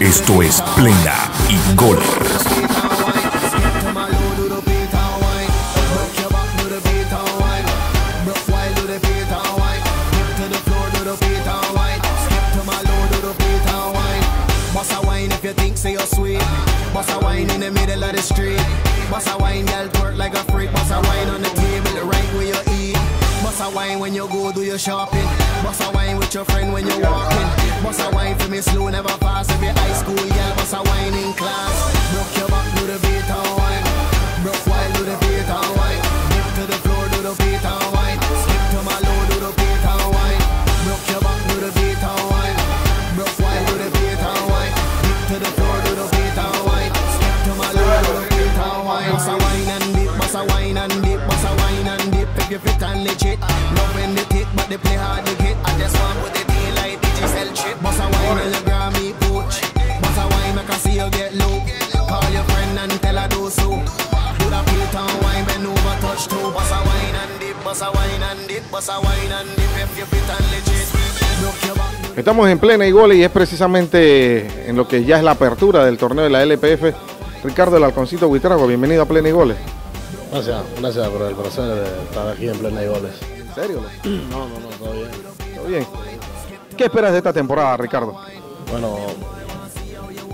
Esto es Plena y Goles. Skip to my low, do the beat and wine. Rock your back, do the beat and wine. Rock while, do the beat and wine. Dip to the floor, do the beat and wine. Skip to my low, do the beat and wine. Boss a wine if you think say you're sweet. Boss a wine in the middle of the street. Boss a wine, girl twerk like a freak. Boss a wine on the table, right where you eat. Boss a wine when you go do your shopping. Boss a wine with your friend when you're walking. Me slow, never fast. Every high school girl, boss a wine in class. Broke your back, do the beat and wine. Broke while do the beat and wine. Dip to the floor, do the beat and wine. Skip to my low, do the beat and wine. Broke your back, do the beat and wine. Broke while do the beat and wine. Dip to the floor, do the beat and wine. Skip to my low, do the beat and. Boss a wine and dip, boss a wine and dip, boss a wine and dip. If you fit and legit, loving the tick, but they play hard to Boss a wine and you grab me pooch. Boss a wine, make I see you get low. Call your friend and tell her do so. Do the beat and wine, bend over, touch toe. Boss a wine and dip, boss a wine and dip, boss a wine and dip. If you fit and legit, look your back. Estamos en plena y goles y es precisamente en lo que ya es la apertura del torneo de la LPF. Ricardo el Alconcito Buitrago, bienvenido a plena y goles. Gracias, gracias por el placer de estar aquí en plena y goles. ¿En serio? No, no, no, todo bien. ¿Todo bien? ¿Qué esperas de esta temporada, Ricardo? Bueno,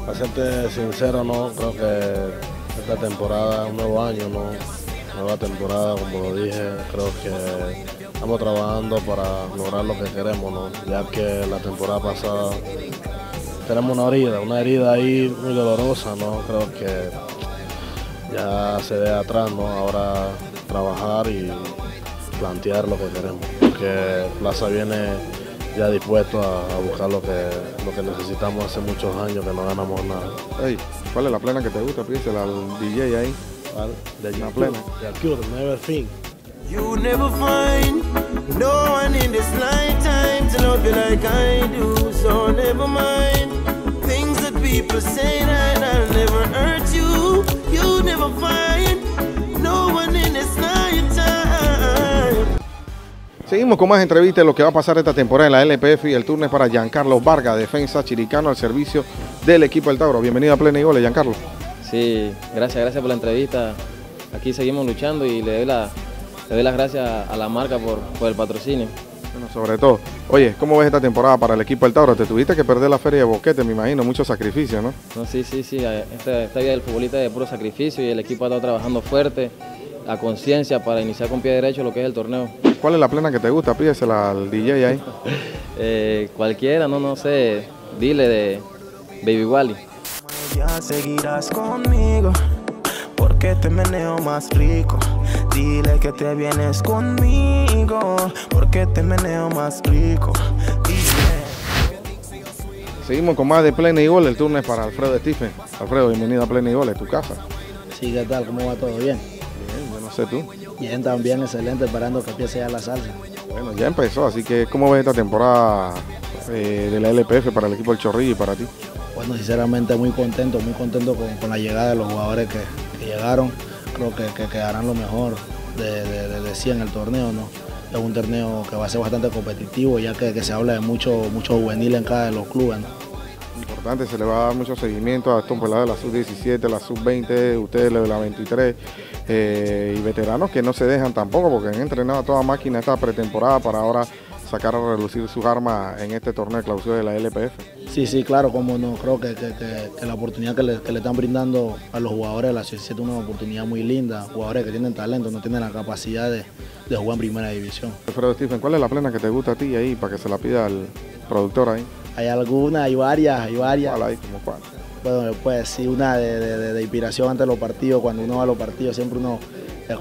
para serte sincero, no, creo que esta temporada, un nuevo año, no, nueva temporada, como lo dije, creo que estamos trabajando para lograr lo que queremos, ¿no? Ya que la temporada pasada tenemos una herida, una herida ahí muy dolorosa, ¿no? Creo que ya se ve atrás, ¿no? Ahora trabajar y plantear lo que queremos. Porque Plaza viene ya dispuesto a, a buscar lo que, lo que necesitamos hace muchos años que no ganamos nada. Ey, ¿Cuál es la plena que te gusta? Pídesela al DJ ahí. ¿vale? De La plena. de Acure, Never Think. You never find no one in this lifetime to love you like I do. So never mind things that people say that I'll never hurt you. You never find Seguimos con más entrevistas de lo que va a pasar esta temporada en la LPF y el turno es para Giancarlo Vargas, defensa chiricano al servicio del equipo del Tauro. Bienvenido a Plena y Goles, Giancarlo. Sí, gracias, gracias por la entrevista. Aquí seguimos luchando y le doy, la, le doy las gracias a la marca por, por el patrocinio. Bueno, sobre todo. Oye, ¿cómo ves esta temporada para el equipo del Tauro? Te tuviste que perder la feria de Boquete, me imagino, mucho sacrificio, ¿no? No, sí, sí, sí. Esta, esta vida del futbolista es de puro sacrificio y el equipo ha estado trabajando fuerte, a conciencia para iniciar con pie derecho lo que es el torneo. ¿Cuál es la plena que te gusta? Pídesela al DJ ahí. Eh, cualquiera, no, no sé, dile de Baby Wally. Ya seguirás conmigo porque te meneo más rico. Dile que te vienes conmigo porque te meneo más rico. Dile. Seguimos con más de Plena y Goles. El turno es para Alfredo Stephen. Alfredo, bienvenido a Plena y Goles, tu casa. Sí, ¿qué tal? ¿Cómo va todo? Bien. Sé tú. Bien, también, excelente, esperando que empiece ya la salsa. Bueno, ya empezó, así que ¿cómo ves esta temporada eh, de la LPF para el equipo del Chorrillo y para ti? Bueno, sinceramente muy contento, muy contento con, con la llegada de los jugadores que, que llegaron. Creo que, que, que harán lo mejor de, de, de, de sí en el torneo, ¿no? Es un torneo que va a ser bastante competitivo, ya que, que se habla de mucho, mucho juvenil en cada de los clubes, ¿no? Importante, se le va a dar mucho seguimiento a estos pelados de la sub-17, la sub-20, ustedes de la 23 eh, y veteranos que no se dejan tampoco porque han entrenado a toda máquina esta pretemporada para ahora sacar a relucir sus armas en este torneo de clausura de la LPF. Sí, sí, claro, como no, creo que, que, que, que la oportunidad que le, que le, están brindando a los jugadores de la sub-17 es una oportunidad muy linda, jugadores que tienen talento, no tienen la capacidad de, de jugar en primera división. Alfredo Stephen, ¿cuál es la plena que te gusta a ti ahí para que se la pida al productor ahí? Hay algunas, hay varias, hay varias. ¿Cuál hay? ¿Cómo cuál? Bueno, pues sí, una de, de, de, inspiración ante los partidos, cuando uno va a los partidos, siempre uno,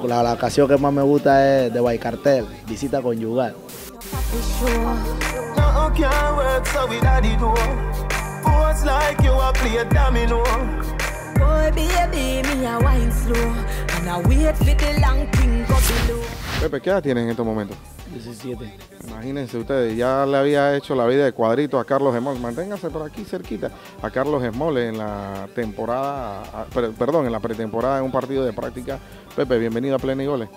la, la ocasión que más me gusta es de Baicartel, visita conyugal. Pepe, ¿qué edad tienes en estos momentos? 17. Imagínense ustedes, ya le había hecho la vida de cuadrito a Carlos Gemol. Manténgase por aquí cerquita. A Carlos Gemol en la temporada, perdón, en la pretemporada en un partido de práctica. Pepe, bienvenido a Plena y Goles.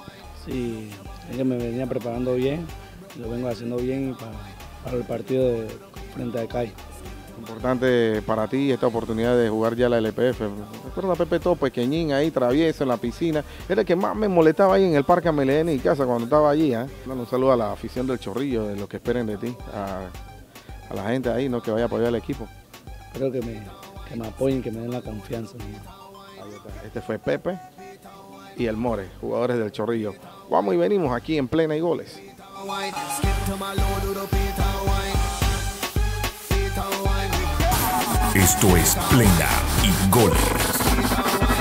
Sí, es que me venía preparando bien, lo vengo haciendo bien para, para el partido de- frente a CAI. Importante para ti esta oportunidad de jugar ya la LPF. Recuerdo a Pepe todo pequeñín ahí, travieso en la piscina. Era el que más me molestaba ahí en el Parque Amelén y casa cuando estaba allí. ¿eh? Dale un saludo a la afición del Chorrillo, de lo que esperen de ti, a, a la gente ahí, ¿no? que vaya a apoyar al equipo. Creo que me, que me apoyen, que me den la confianza. ¿no? Este fue Pepe y el More, jugadores del Chorrillo. Vamos y venimos aquí en plena y goles. Esto es Plena y Goles.